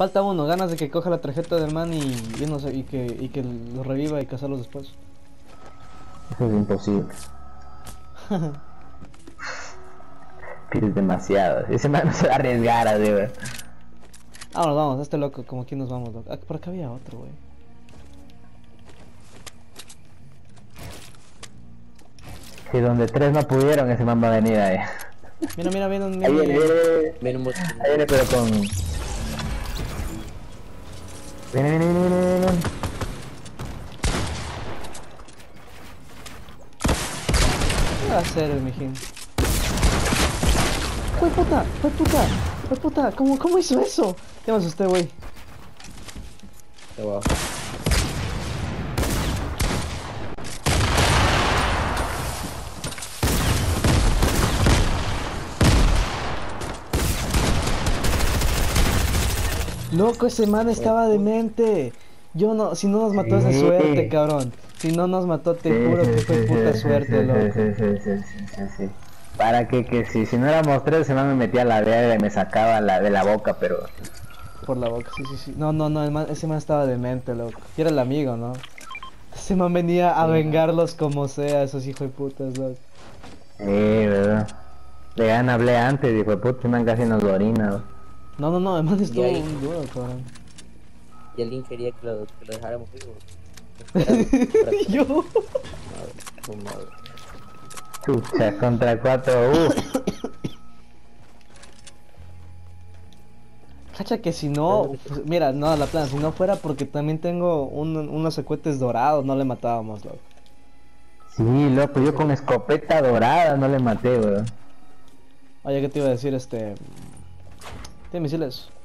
Falta uno, ganas de que coja la tarjeta del man y, y, no sé, y que, y que lo reviva y cazarlos después. Eso es imposible. Pides demasiado. Ese man no se va a arriesgar a ver. Vámonos, vamos, este loco, como aquí nos vamos, loco. Ah, por acá había otro, güey. Si donde tres no pudieron, ese man va a venir ahí. Mira, mira, mira, mira. Ahí viene, viene, botón. ahí viene, pero con. Viene, viene, viene, viene, viene. ¿Qué va a hacer el mijín? ¡Fue puta! ¡Fue puta! ¡Fue puta! ¿Cómo, cómo hizo eso? ¿Qué me asusté, güey? Está abajo. Loco, ese man estaba demente. Yo no, si no nos mató esa Sí. suerte, cabrón. Si no nos mató, te Sí, juro sí, que sí, fue puta suerte, loco. Sí, sí, sí, sí, sí, sí. Para que, que si, si no éramos tres, ese man me metía la verga y me sacaba la de la boca, pero. Por la boca, sí, sí, sí. No, no, no, man- ese man estaba demente, loco. Y era el amigo, ¿no? Ese man venía a vengarlos como sea, esos hijos de putas, loco. Sí, verdad. Le hablé antes, dijo, puta, ese man casi nos lo orina. ¿No? No, no, man estuvo ahí- muy duro, cabrón. Y alguien quería que lo, que lo dejáramos vivo. Yo. Su madre. Chucha, contra cuatro, uh. Cacha que si no, pues, mira, no, la plana, si no fuera porque también tengo un- unos secuetes dorados, no le matábamos, loco. Sí, loco, yo con escopeta dorada no le maté, weón. Oye, ¿qué te iba a decir? Este. Temos ileso.